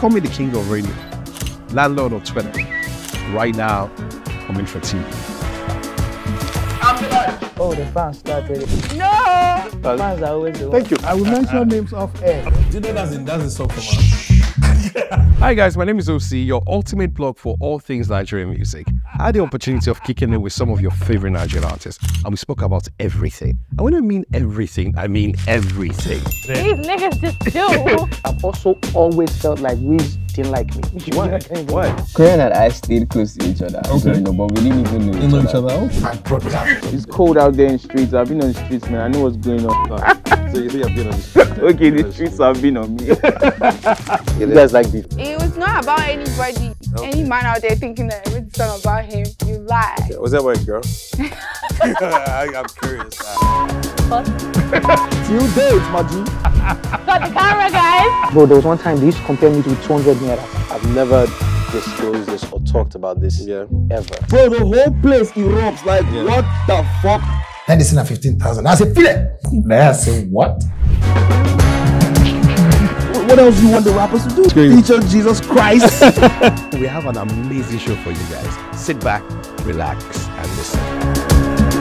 call me the king of radio. Landlord on Twitter. Right now, I'm in for TV. Oh, the fans started. No! Fans are always the Thank you. I will mention names off air. Do you know that's, in, that's a song from us? Hi guys, my name is Osi, your ultimate blog for all things Nigerian music. I had the opportunity of kicking in with some of your favorite Nigerian artists, and we spoke about everything. And when I mean everything, I mean everything. These niggas just do. I've also always felt like Wiz didn't like me. What? What? Korean and I stayed close to each other. Okay. You know, but we didn't even know each, know other. each other out? It's cold out there in the streets. I've been on the streets, man. I know what's going on. So you think I've been on the street? okay, the streets have been on me. you guys like beef? It was not about anybody. Any man out there thinking that it's song about him, you lie. Was that my girl? I, I'm curious. Till date, my G. Got the camera, guys. Bro, there was one time they used to compare me to 200 naira. I've never disclosed this or talked about this Yeah. ever. Bro, the whole place erupts. Like, what the fuck? And it's in at 15,000. I said, feel it. Then I said, what? What else do you want the rappers to do? Feature Jesus Christ. We have an amazing show for you guys. Sit back, relax, and listen.